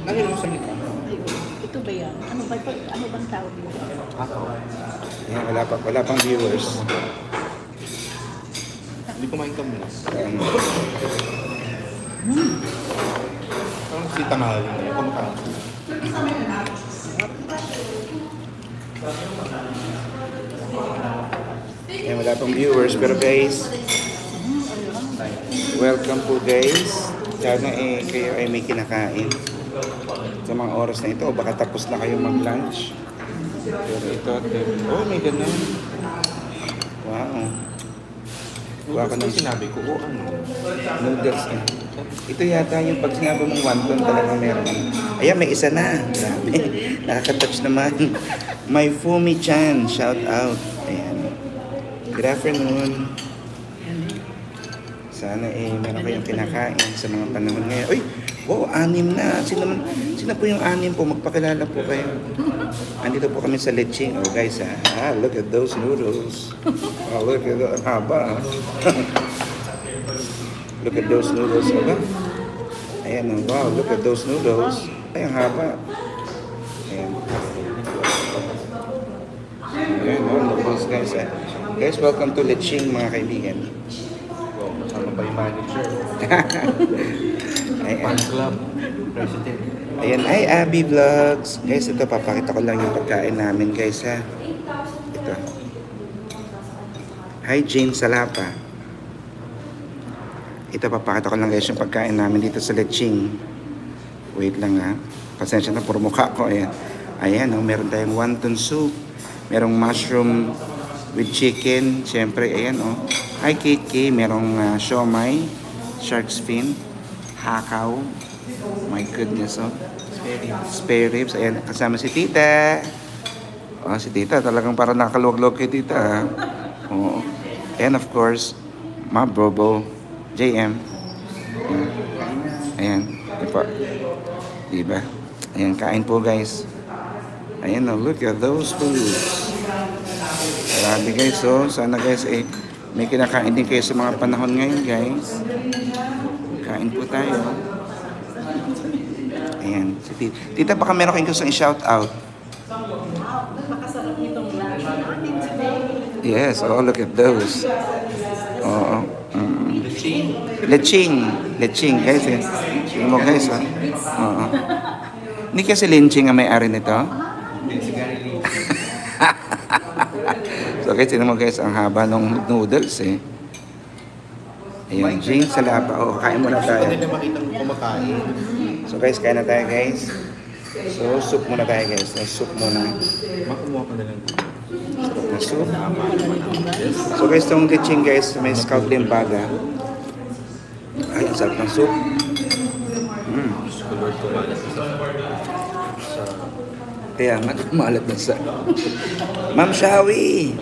Lagi mo sa mika. Ayun. Ito ba yan? Ano ba ito? Ano bang tawag dito? Ako. Ayan, wala, pa, wala pang viewers. Hindi kumain ka muna. Ayan. Parang si Tamara rin eh. Kumakain. Ayan, wala pang viewers. Pero guys, welcome po guys. Sana eh, kayo ay may kinakain sa mga oras na ito. O baka tapos na kayo mag-lunch. Pero ito, oh may ganun. Wow. Kuha ko ng sinabi ko, o ano? noodles. Eh. Ito yata yung pag sinabi mong wonton talaga meron. Ayan, may isa na. Grabe. Nakaka-touch naman. My Fumi Chan, shout out. Ayan. Good afternoon. Sana eh, meron kayong kinakain sa mga panahon ngayon. Uy, wow, anim na. Sino, man, sino po yung anim po? Magpakilala po kayo. Andito po kami sa leching. Oh guys, ah, ah look at those noodles. Oh, look at that. Ang haba. ah. look at those noodles. Aba? Ayan, oh, wow, look at those noodles. Ay, ang haba. Ayan. Ayan, oh, noodles guys. Ah. Guys, welcome to Leching mga kaibigan. Wow, Kasama pa yung manager. Ayan. Fan club. President. Ayan, ay Abby Vlogs. Guys, ito, papakita ko lang yung pagkain namin, guys, ha. Ito. Hi, Jane Salapa. Ito, papakita ko lang, guys, yung pagkain namin dito sa Leching. Wait lang, ha. Pasensya na, puro mukha ko. Ayan. Ayan, oh, meron tayong wonton soup. Merong mushroom with chicken. Siyempre, ayan, oh. Hi, Kate K. Merong uh, siomay, shark's fin, hakaw. My goodness, oh. Spare ribs. Ayan, kasama si Tita. Oh, si Tita, talagang parang nakaluwag-luwag kay Tita. ha? Oo. And of course, Ma Bobo, JM. Ayan. Ayan. Diba? Ayan, kain po guys. Ayan, oh, look at those foods. Grabe guys, oh. Sana guys, eh, may kinakain din kayo sa mga panahon ngayon guys. Kain po tayo. Ayan, si Tita. Tita, baka meron kayong gustong i-shout out. Yes, oh, look at those. Oo. Mm. Leching. Leching. Leching, guys. Eh. Tingnan mo, guys. Oh. Oo. Hindi kasi leching ang may-ari nito. So, guys, tingnan mo, guys, ang haba ng noodles, eh. Ayan, Jane Salapa. Oh, kain muna ko tayo. nila makitang kumakain. So, guys, kain na tayo, guys. So, soup muna tayo, guys. So, soup muna. Makumuha ka na lang. Sarap na soup. So, guys, itong leching, guys, may scout limbaga. Ay, ang sarap ng soup. Mm. Ko Kaya nga, malat na sa... Ma'am Shawi!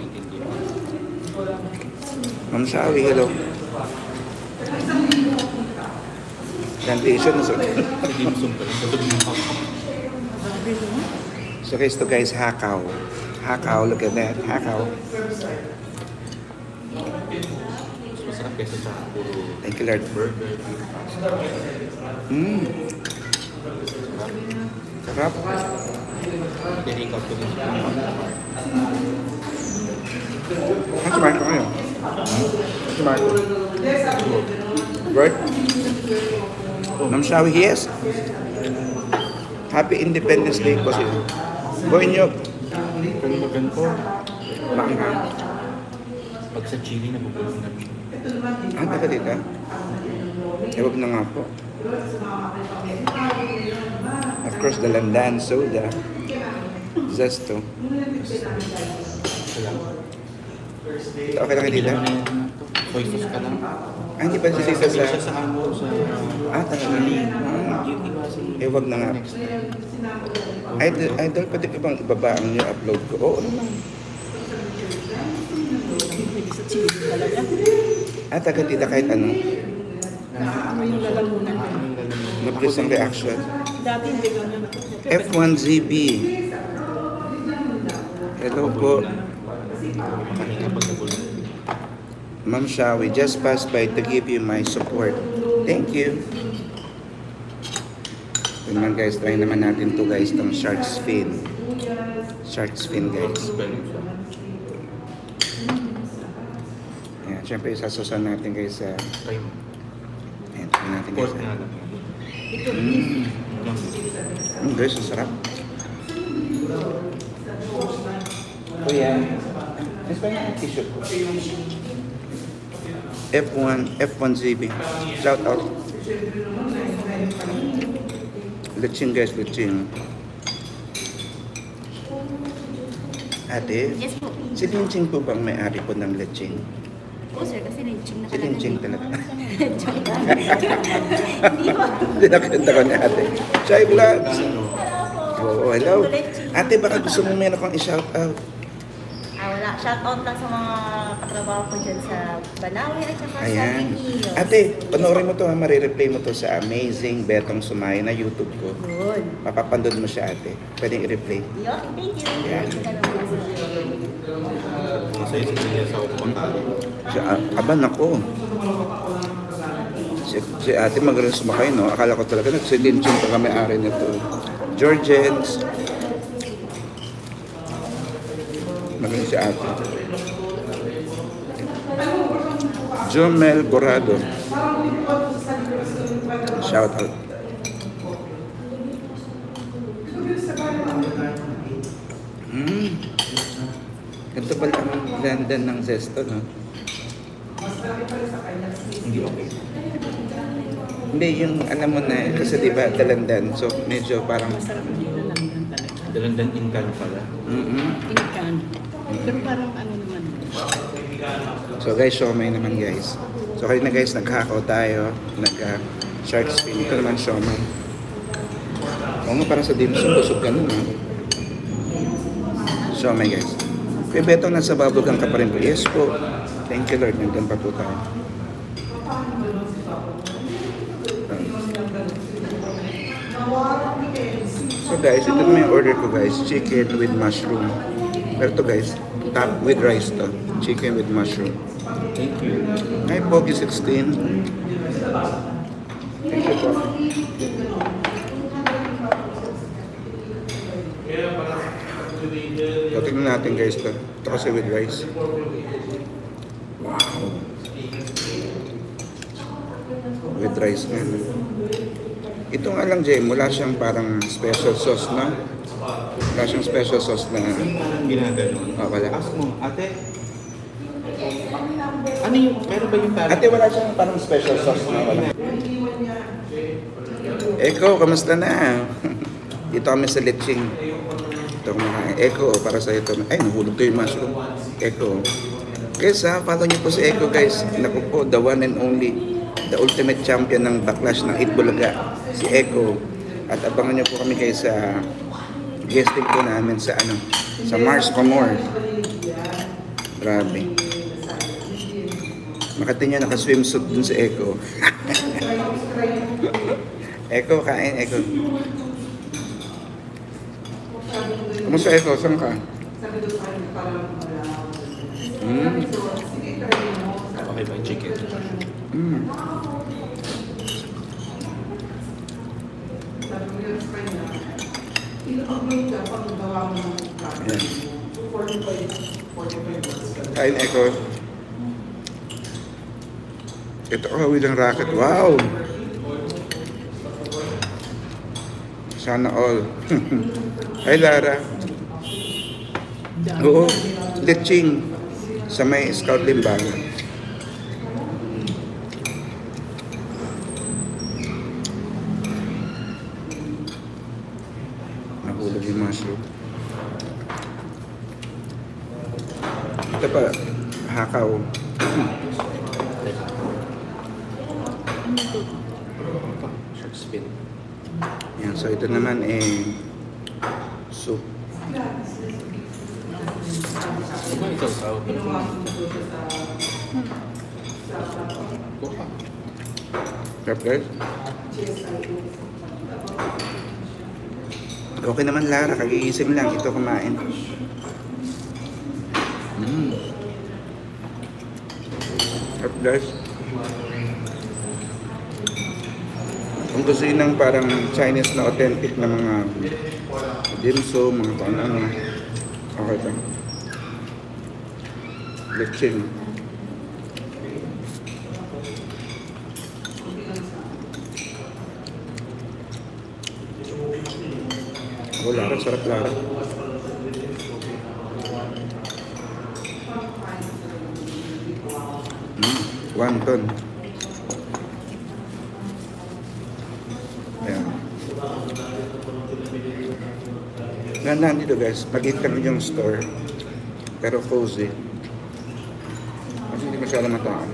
Ma'am Shawi, hello. Plantation na sa... So guys, to guys, hakaw. Hakaw, look at that. Hakaw. Mas masarap sa puro Thank you, Lord. burger. Mmm. Sarap. Out ko din. Ang kumain ko ko. Right? Ma'am Shawi, yes. Happy Independence Day po sa'yo. Buhay niyo. Pero maganda. Maanghang. Pag sa chili, nabubulong na. Ah, taga dito? Eh, wag na nga po. Of course, the Landan soda. Zesto. Okay lang kayo dito? Sauce ka lang. Ah, hindi sabi siya sa... sa ano, sa... Ah, talaga. Ah. Eh, wag na nga. Idol, idol, pwede ko bang ibaba ang niyo upload ko? Oo naman. Pwede sa chili talaga. Ah, taga dito kahit ano. Ano yung lalamunan ko. Mabilis ang reaction. Dati hindi ganyan ako. F1ZB. Hello po. Pag nabulong. Ma'am Shawi, just passed by to give you my support. Thank you. Ito naman guys, try naman natin to guys, tong shark's fin. Shark's fin guys. Ayan, syempre isasusan natin guys sa... Mo. Ayan, try natin guys. Pork nga lang. Ito, Mm. Lang. Mm, guys, ang sarap. Kuya, mas pa yung t-shirt ko. F1, F1 ZB. Shout out. Leching guys, leching. Ate, Yes po. si Linching po bang may-ari po ng leching? Oo sir, kasi linching Si Linching talaga. Hindi po. Hindi nakita ko ni ate. Chai Vlogs. Oo, hello. Ate, baka gusto mo meron kang i-shout out. Shout out lang sa mga katrabaho ko dyan sa Banawi at saka sa Ayan. Piquillos. Ate, panoorin mo to ha, marireplay mo to sa Amazing Betong Sumay na YouTube ko. Good. Mapapandod mo siya ate. Pwedeng i-replay. Yo, thank you. Yeah. Masaya si Kuya sa pagkakali. Si, ah, aban ako. Si, si ate magaling sumakay, no? Akala ko talaga nag si Linching pa kami ari nito. Georgians. Magaling si ate. Jomel Borado. Shout out. Hmm. Ganito pala ang landan ng zesto, no? Hindi okay. Hindi, yung alam mo na, kasi di ba dalandan, so medyo parang. Dalandan inkan pala. mm Inkan. Pero parang ano naman. So guys, siomay naman guys. So kayo na guys, naghakaw tayo, nag uh, shark spin. Ito naman siomay. Oo nga, parang sa dim sum, busog ka nun, ha? Siomay guys. Kuya Beto, nasa babugang ka pa rin po. Yes po. Thank you Lord, nandun pa po tayo. So guys, ito naman yung order ko guys. Chicken with mushroom. Pero to guys, top with rice to. Chicken with mushroom. Thank you. Hi, Pogi 16. Thank you po. So, tignan natin guys to. Ito kasi with rice. Wow. With rice nga. Ito nga lang, Jay, wala siyang parang special sauce na. Wala siyang special sauce na. Ginaganon. Ah, wala. Ask mo, ate. Ano yung, meron ba yung parang? Ate, wala siyang parang special sauce na. Wala. Eko, kamusta na? Dito kami sa Leching. Ito kumakain. Eko, para sa ito. Ay, nahulog to yung mushroom. Eko. Guys, ha, follow niyo po si Eko, guys. Naku po, the one and only, the ultimate champion ng backlash ng Itbulaga, si Eko. At abangan niyo po kami guys sa guesting po namin sa ano, sa Mars Comore. Grabe. Makati niya naka-swimsuit dun sa Eko. Eko, kain, Eko. Kamusta Eko? Saan ka? Mm. Okay ba yung chicken? Mm. Ayan. Kain, Eko. Ito kahawil ng racket. Wow! Sana all. Hi, Lara. Oo, leching sa may Scout Limbaga. Yung mushroom. Ito pa, hakaw. Shark spin. Yan, so ito naman eh, soup. Ano ito sa. Sarap guys. Okay naman Lara, kagigising lang. Ito kumain. Mm. Sarap guys. Kung gusto yun ng parang Chinese na authentic na mga dim sum, mga kung ano, okay ito. Leching. Oh, Lara, sarap Lara. Mm, wonton. Ayan. Ganda dito guys, maliit lang yung store. Pero cozy. Kasi hindi masyado mataan.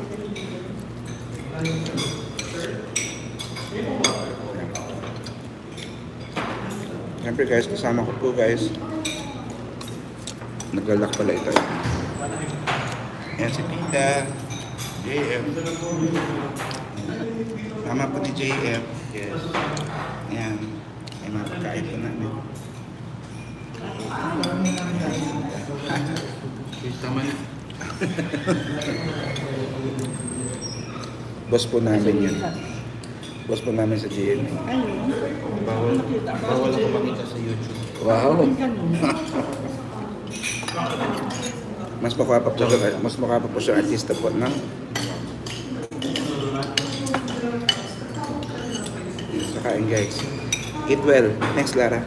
Ayan. Siyempre guys, kasama ko po guys. Naglalak pala ito. Ayan si Tita. JF. Tama po ni JF. Yes. Ayan. Ay mga pagkain po namin. Tama na. Boss po namin yun. Boss po namin sa GMA. Ayun. Bawal, bawal sa ako makita sa YouTube. Wow! Mas makapa po siya, mas makapa po siya artista po, no? Sa kain guys. Eat well. Thanks, Lara.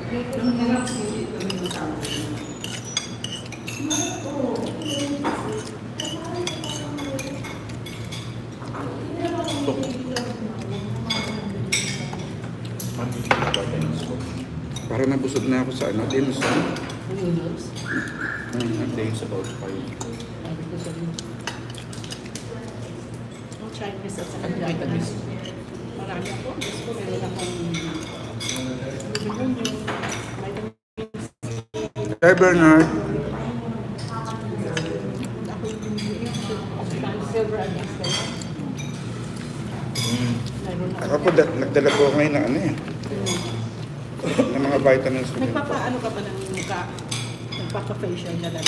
Parang nabusog na ako sa ano, din sa... Noodles. Mm, Thanks about sa inyo. Ang Chinese at Ano may tamis? Marami ako. Gusto meron akong Hi, Bernard. ako po, da- nagdala po ngayon ng ano eh. Mga vitamins ko. Nagpapaano ka ba ng mukha? Nagpapa-facial ka lang?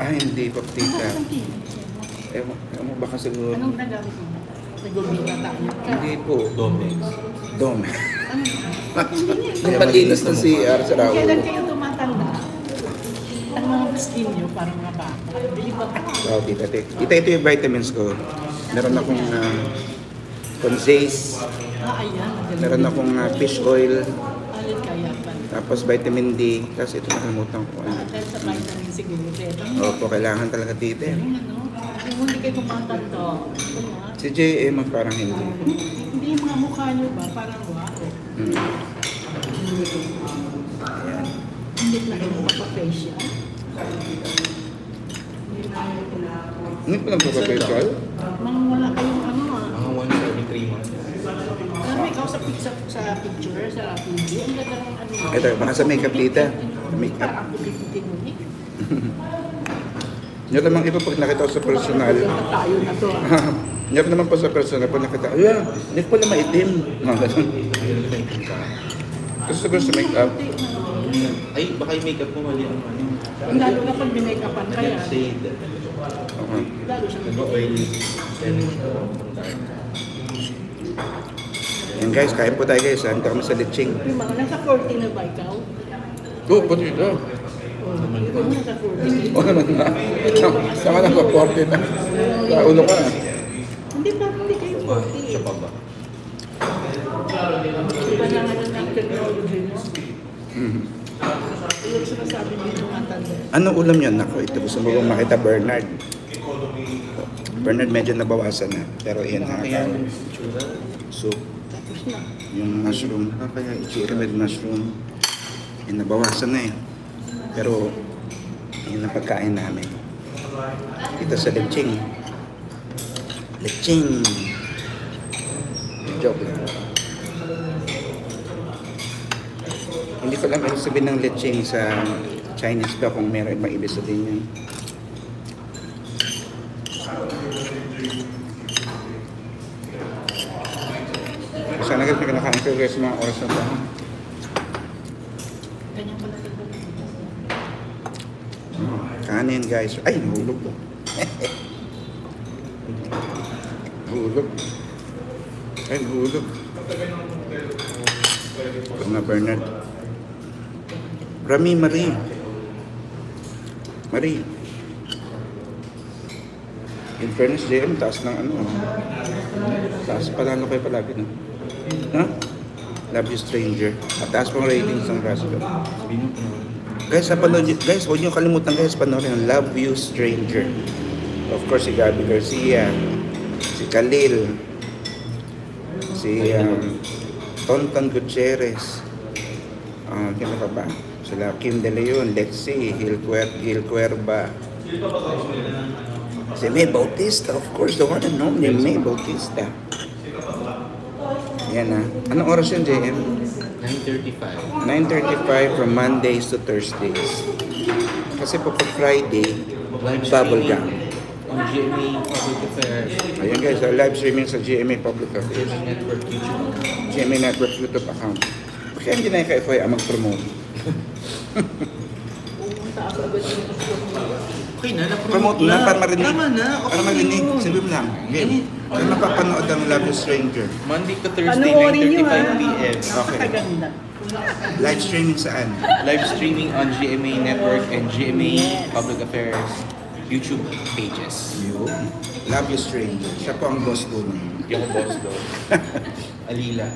Ah, hindi po, tita. Hindi. Ewan, ewan mo baka siguro. Anong nagamit mo? Nagumita tayo? Hindi po. Domex. Dome. Ano? Hindi niya. Yung palinis ng CR sa Kailan Raulo. kayo tumatanda? Ang mga skin nyo, parang mga bata. Bili ba ka? Wow, tita, tita. Tita, ito yung vitamins ko. Meron akong uh, Conzace. Ah, ayan. Meron akong uh, fish oil. Pa? Tapos vitamin D. Tapos ito nakalimutan ko. Ano. Dahil sa vitamin siguro. Pero, Opo, kailangan talaga tita. eh. yung ano, yung hindi kayo tumatanda. Ano, Si JM parang hindi. Hindi yung mga mukha nyo ba? Parang wow. Ayan. Hindi na kayo magpa-facial. Hindi po nagpapapecial? Mga wala kayong ano ah. Mga once every three months. Sa, sa, sa picture, sa TV, ang ganda ng ano. Ito, baka sa makeup dita. Sa makeup. Parang mo eh. Naman iba pag nakita ko sa personal. Tayo na to ah. Yan naman po sa personal, pag nakita, ayan, hindi pala maitim. Mga ganun. Kasi siguro sa make-up, Ay, baka yung makeup mo mali ang ano. Lalo na pag binake-upan ka yan, Shade. okay. lalo siya Diba nag oil selling siya from dark. Yan guys, kain po tayo guys. Handa kami sa leching. Yung mga nasa 40 na ba ikaw? Oo, pati ito. Oh, nasa 40. Oo naman na. Sama na sa 40 na. Sa ulo ka. Hindi pa, hindi kayo Ah, siya 40. pa ba? Iba na nga ng technology. Niyo tumatanda. Ano ulam yun? Ako, ito gusto mo bang makita Bernard? Bernard medyo nabawasan na. Pero yan, Nakakaya nakakain. Soup. Tapos. Yung mushroom, nakakaya ichiri with mushroom. Yan, nabawasan na eh. Pero, yun ang pagkain namin. Dito sa leching. Leching! Joke lang. Hindi ko alam ano sabihin ng leching sa Chinese ba kung meron ibang ibig sabihin yun. Sana guys, may guys mga oras na to. Ganyan pala ito. Kanin guys. Ay, nahulog po. nahulog. Ay, nahulog. Nga Bernard. Rami Marie. Marie. In fairness, JM, taas ng ano. ah. Taas panalo kayo palagi, no? Ha? Love you, stranger. At taas pang ratings ng Rascal. Guys, sa panood, guys, huwag niyo kalimutan guys, panoorin ang Love You Stranger. Of course, si Gabby Garcia, si Khalil, si um, Tonton Gutierrez, ah, kino pa ba? Sila Kim De Leon, Lexi, Gil, Cuer, Gil Cuerva, si May Bautista, of course, the one and only May Bautista. Yan na. Anong oras yun, JM? 9.35. 9.35 from Mondays to Thursdays. Kasi po pag Friday, bubble gum. On GMA Public Affairs. Ayan guys, uh, live streaming sa GMA Public Affairs. GMA Network YouTube. GMA Network YouTube account. Kaya hindi na yung ka-FY ang mag-promote. Pumunta ako agad yung Okay na, Promote na para marinig. Tama na, okay Para marinig. yun. Sabi mo lang. Game. Kaya napapanood ang Love You Stranger. Monday to Thursday, Panoorin nyo ha. 9.35 p.m. Napakaganda. Live streaming saan? Live streaming on GMA Network and GMA Public Affairs YouTube pages. Yun. Love You Stranger. Siya po ang boss ko. Hindi ako boss doon. Alila.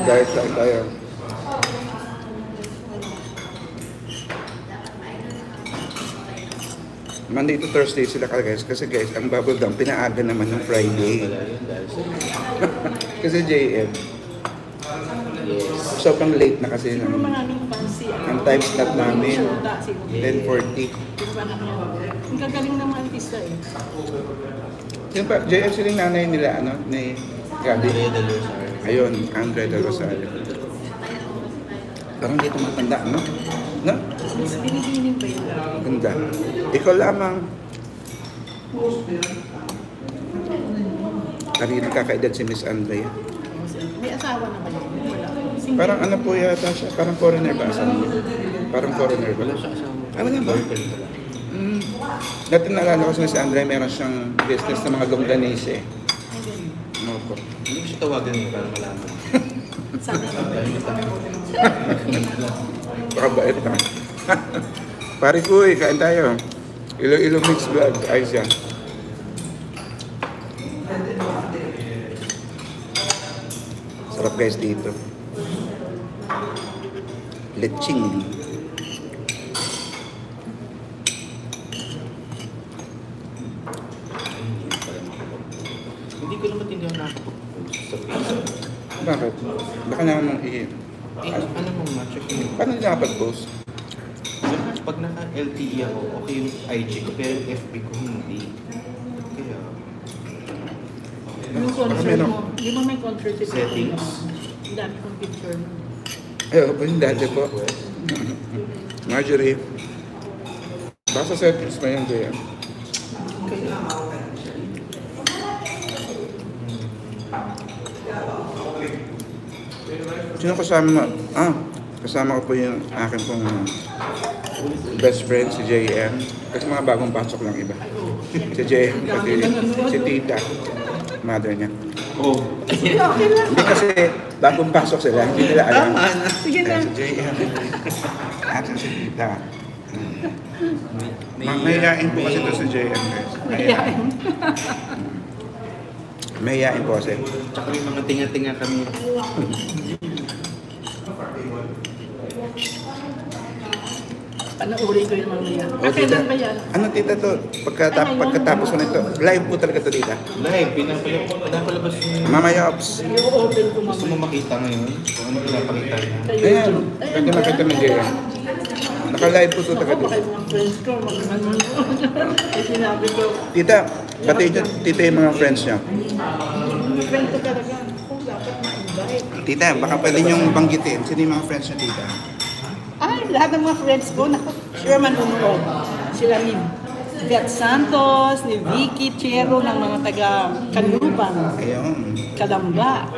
Guys, kain tayo. Monday to Thursday sila ka guys. Kasi guys, ang bubble gum, pinaaga naman ng Friday. Kasi JM, Yes. sobrang late na kasi Siguro ng. Ang time slot namin. Shota, siguro. 10.40. Yung parang yan. Ang gagaling ng mga artista eh. Yung pa, JM sila yung nanay nila, ano, ni Gabi. Ayun, Andre de Rosario. Parang dito matanda, no? No? Ganda. Ikaw lamang. Kanina kakaedad si Miss Andrea. May asawa na ba yun? Wala. Parang ano po yata siya? Parang foreigner ba asawa niya? Parang foreigner ba? Ah, wala ba? Mm. Dati naalala ko si Miss Andrea, meron siyang business ng mga longganese. Ano po? Hindi ko siya tawagan yun para malaman. Sana Dahil matanda. Baka bait na. Pare ko eh, kain tayo. Ilo-ilo mix vlog. Ayos yan. Sarap guys dito. Leching. Hindi ko naman hindi ako nakakapag-post sa Facebook. Bakit? Baka naman i... Eh, alam mo nga, check mo. Paano hindi nakapag-post? Pag naka-LTE ako, okay yung IG ko, pero yung FB ko hindi. Kaya, Yung concert meron? mo, di ba may concert si Settings. Ang dami kong picture mo. Ay, opo, yung dati po. Marjorie. Basta settings pa yan, Kuya. Sino kasama mo? Ah, kasama ko po yung akin pong best friend, si JM. Kasi mga bagong pasok lang iba. Si JM, pati si Tita, mother niya. oh. Hindi kasi bagong pasok sila, hindi nila alam. tama na. Sige na. Si JM. At si Tita. Mahihain po kasi ito si JM guys. Mahihain. Mahihain po kasi. Tsaka may mga tinga-tinga kami. Panoorin ko yung mamaya. O, tita. kailan ba yan? Ano tita to? Pagkatap pagkatapos ko nito, live po talaga to tita. Live, pinapalabas, pinapalabas yung... Mamaya ops. I-open ko Gusto mo mamaya. makita ngayon kung ano pinapakita niya? Ayan, YouTube. pwede makita mo JM. Naka-live po to baka dito. yung mga friends ko, mga ano, Ay, ko, Tita, pati yung tita yung mga friends niya. ko. Tita, baka pwede niyong banggitin. Sino yung mga friends niya tita? Ay, lahat ng mga friends ko, naku, sure manunood. Sila ni Vet Santos, ni Vicky Chero ng mga taga Kanlupan, Ayun. Kalamba.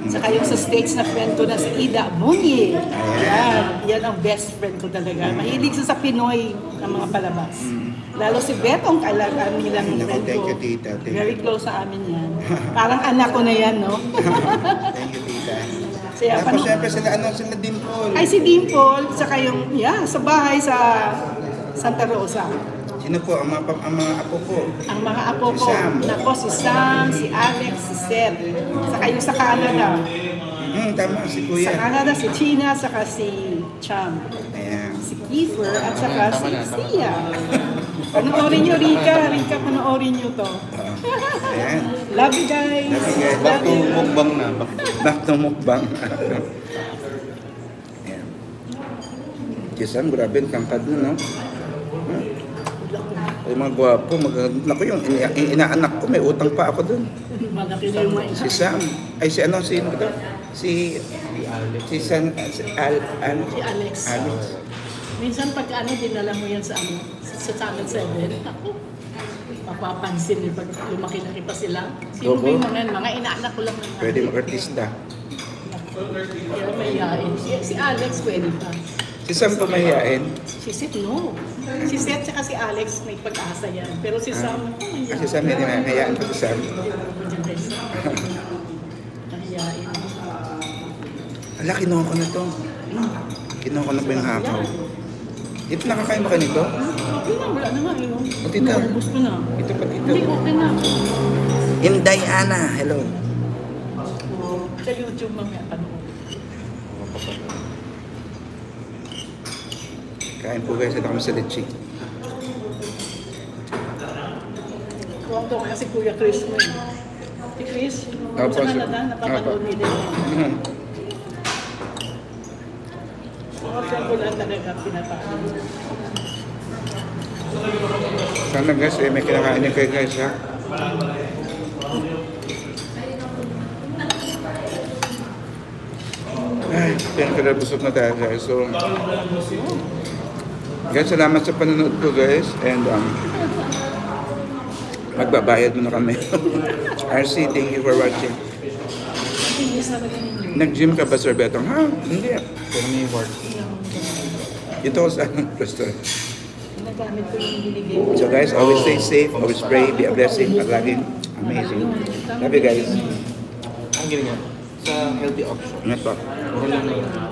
Saka yung sa States na friend ko na si Ida Bunye. Ayan. Yan, ang best friend ko talaga. Mahilig siya sa Pinoy ng mga palabas. Lalo si Betong kalagaan nilang friend thank ko. you, tita. Thank Very you. close sa amin yan. Parang anak ko na yan, no? Thank you, Kaya Tapos pano- syempre sila, ano, sila Dimple. Ay, si Dimple, saka yung, yeah, sa bahay sa Santa Rosa. Sino po ang mga, ang mga apo po? Ang mga apo Si ko, Sam. nako, si Sam, si Alex, si Seth, saka yung sa Canada. Hmm, tama, si Sa Kuya. Canada, si China, saka si Cham. Ayan. Si Kiefer, at saka si. Sia. Panoorin nyo, Rika. Rika, panoorin nyo to. Ayan. Love you guys. Love you guys. Back to mukbang na. Back to mukbang. Ayan. Kisan, grabe ang tangkad nun, no? Ay, mga gwapo, mag Naku, yung ina- inaanak ko, may utang pa ako dun. Si Sam. Ay, si ano, si ano? Si, si Alex. si San, si Al, Al, Si Alex. Alex. Minsan pag ano, dinala mo yan sa ano, sa Channel 7. Ako, mapapansin pag lumaki-laki pa sila. Sino Opo. ba yung mga, mga inaanak ko lang naman. Pwede mag-artista. Kaya mayayain. Si, si Alex pwede pa. Si Sam pa mahihain. Si Seth, no. Si Seth tsaka si Alex may pag-asa yan. Pero si Sam, ako Ah, si Sam, hindi na mahihain pa si Sam. Nahiyain. Ala, kinuha ko na to. Kinuha ko na pa yung hakaw. Ito, nakakain ba ka nito? Okay na, wala na nga yun. Pati ito. Naubos ko na. Ito pa dito. Hindi, okay na. Inday Ana, hello. Sa YouTube mamaya, ano. Kain po guys, ito kami sa Lechi. Huwag to kasi Kuya Chris mo eh. Si Chris, Opo, sa sir. Canada, napapanood nila yun. Mhm. Mga ko lang talaga pinapaan. Sana guys, eh, may kinakain niyo kayo guys ha. Ay, pinaka busog na tayo guys. So, guys, salamat sa panonood ko guys. And um, magbabayad muna kami. RC, thank you for watching. Nag-gym ka ba, Sir Betong? Ha? Hindi. Pero may work. Ito sa restaurant. Nagamit ko yung binigay ko. So guys, always stay safe, always pray, be a blessing, at laging amazing. Love you guys. Ang ginagawa. Sa healthy option. Ingat po. Puro lang na yun.